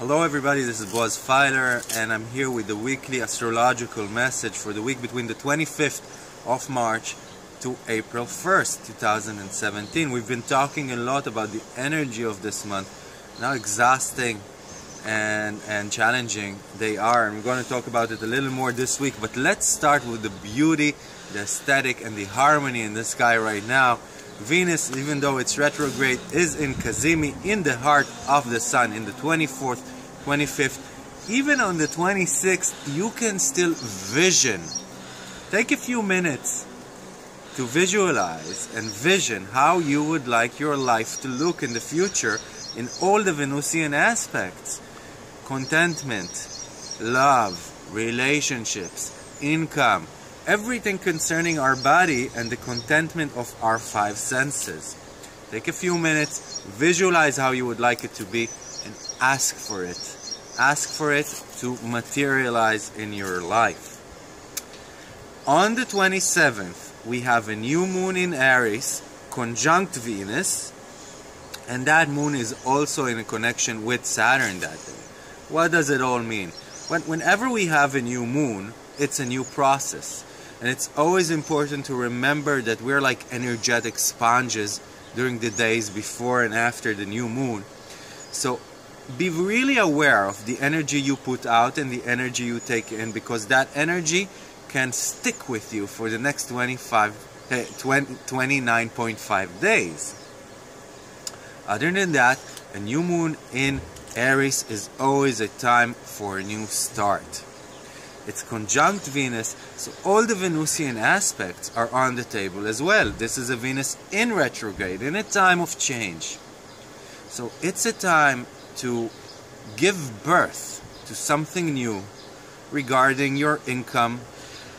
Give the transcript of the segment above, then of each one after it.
Hello everybody, this is Boaz Fyler and I'm here with the weekly astrological message for the week between the 25th of March to April 1st, 2017. We've been talking a lot about the energy of this month, how exhausting and, and challenging they are. We're going to talk about it a little more this week, but let's start with the beauty, the aesthetic and the harmony in the sky right now. Venus, even though it's retrograde, is in Cazimi, in the heart of the sun, in the 24th, 25th. Even on the 26th, you can still vision. Take a few minutes to visualize and vision how you would like your life to look in the future in all the Venusian aspects. Contentment, love, relationships, income, everything concerning our body and the contentment of our five senses. Take a few minutes, visualize how you would like it to be, and ask for it. Ask for it to materialize in your life. On the 27th, we have a new moon in Aries, conjunct Venus, and that moon is also in a connection with Saturn that day. What does it all mean? When, whenever we have a new moon, it's a new process. And it's always important to remember that we're like energetic sponges during the days before and after the new moon. So be really aware of the energy you put out and the energy you take in because that energy can stick with you for the next 25, eh, 20, 29.5 days. Other than that, a new moon in Aries is always a time for a new start. It's conjunct Venus, so all the Venusian aspects are on the table as well. This is a Venus in retrograde, in a time of change. So it's a time to give birth to something new regarding your income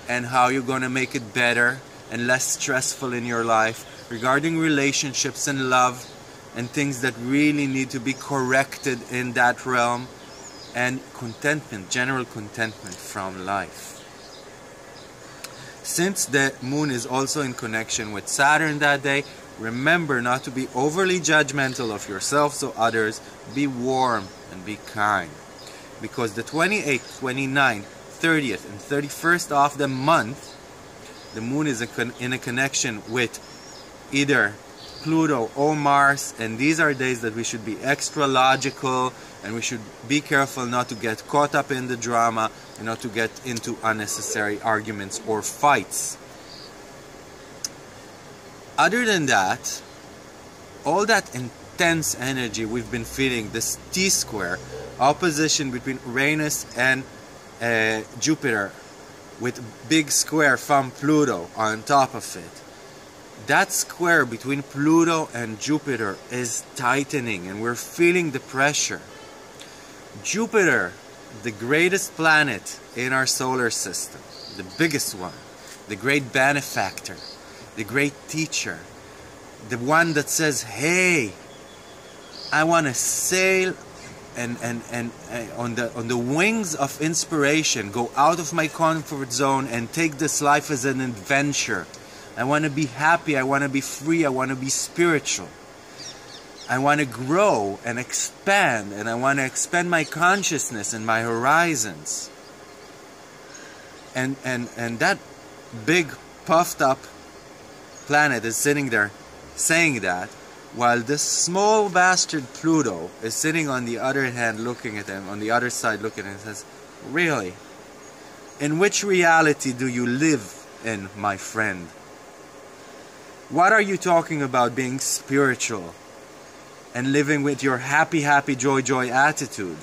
and how you're going to make it better and less stressful in your life, regarding relationships and love and things that really need to be corrected in that realm and contentment, general contentment from life. Since the moon is also in connection with Saturn that day, remember not to be overly judgmental of yourselves or others. Be warm and be kind. Because the 28th, 29th, 30th, and 31st of the month, the moon is in a connection with either Pluto or Mars, and these are days that we should be extra logical and we should be careful not to get caught up in the drama and not to get into unnecessary arguments or fights. Other than that, all that intense energy we've been feeling, this T square, opposition between Uranus and uh, Jupiter, with big square from Pluto on top of it that square between Pluto and Jupiter is tightening and we're feeling the pressure. Jupiter, the greatest planet in our solar system, the biggest one, the great benefactor, the great teacher, the one that says, hey, I want to sail and, and, and uh, on, the, on the wings of inspiration, go out of my comfort zone and take this life as an adventure I want to be happy. I want to be free. I want to be spiritual. I want to grow and expand, and I want to expand my consciousness and my horizons. And, and, and that big, puffed up planet is sitting there saying that, while this small bastard Pluto is sitting on the other hand looking at him, on the other side looking at him, and says, Really? In which reality do you live in, my friend? What are you talking about being spiritual and living with your happy, happy, joy, joy attitude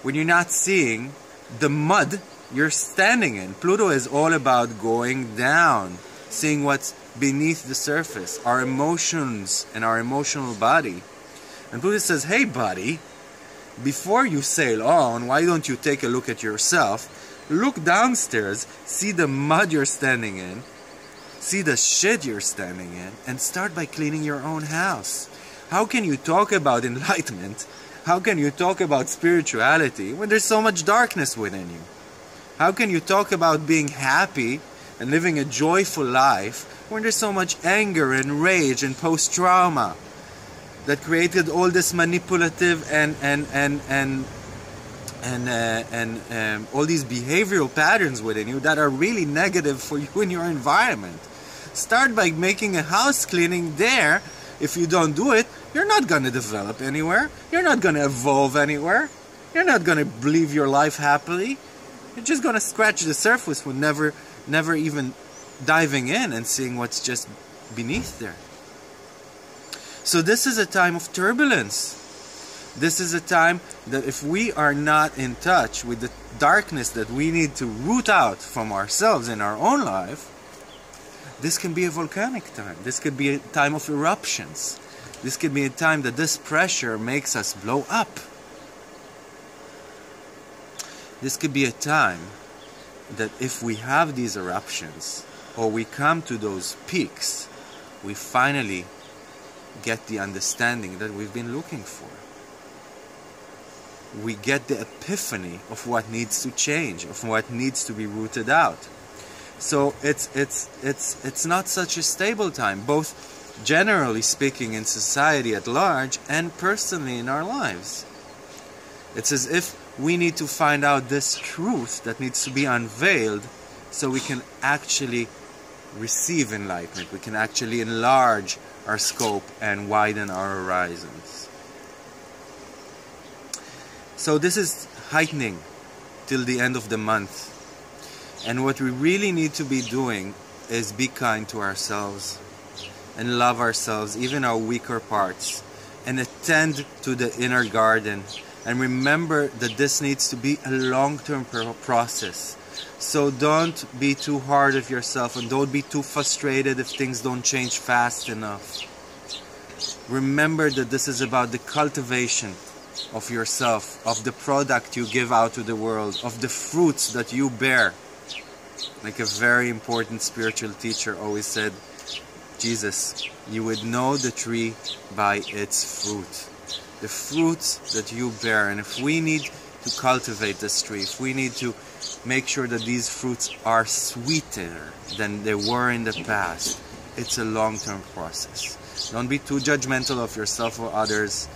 when you're not seeing the mud you're standing in? Pluto is all about going down, seeing what's beneath the surface, our emotions and our emotional body. And Pluto says, hey, buddy, before you sail on, why don't you take a look at yourself? Look downstairs, see the mud you're standing in, see the shit you're standing in, and start by cleaning your own house. How can you talk about enlightenment? How can you talk about spirituality when there's so much darkness within you? How can you talk about being happy and living a joyful life when there's so much anger and rage and post trauma that created all this manipulative and, and, and, and and uh, and um, all these behavioral patterns within you that are really negative for you and your environment. Start by making a house cleaning there. If you don't do it, you're not going to develop anywhere. You're not going to evolve anywhere. You're not going to live your life happily. You're just going to scratch the surface with never, never even diving in and seeing what's just beneath there. So this is a time of turbulence. This is a time that if we are not in touch with the darkness that we need to root out from ourselves in our own life, this can be a volcanic time. This could be a time of eruptions. This could be a time that this pressure makes us blow up. This could be a time that if we have these eruptions or we come to those peaks, we finally get the understanding that we've been looking for. We get the epiphany of what needs to change, of what needs to be rooted out. So it's it's it's it's not such a stable time, both generally speaking in society at large and personally in our lives. It's as if we need to find out this truth that needs to be unveiled so we can actually receive enlightenment. We can actually enlarge our scope and widen our horizons. So this is heightening till the end of the month. And what we really need to be doing is be kind to ourselves and love ourselves, even our weaker parts, and attend to the inner garden. And remember that this needs to be a long-term process. So don't be too hard of yourself and don't be too frustrated if things don't change fast enough. Remember that this is about the cultivation of yourself, of the product you give out to the world, of the fruits that you bear. Like a very important spiritual teacher always said, Jesus, you would know the tree by its fruit. The fruits that you bear. And if we need to cultivate this tree, if we need to make sure that these fruits are sweeter than they were in the past, it's a long-term process. Don't be too judgmental of yourself or others.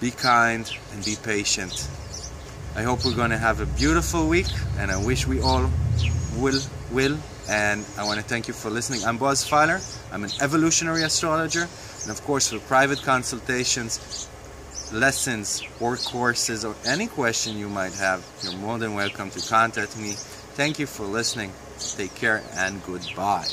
Be kind and be patient. I hope we're going to have a beautiful week and I wish we all will will and I want to thank you for listening. I'm Boaz Fyler. I'm an evolutionary astrologer and of course for private consultations, lessons or courses or any question you might have, you're more than welcome to contact me. Thank you for listening. Take care and goodbye.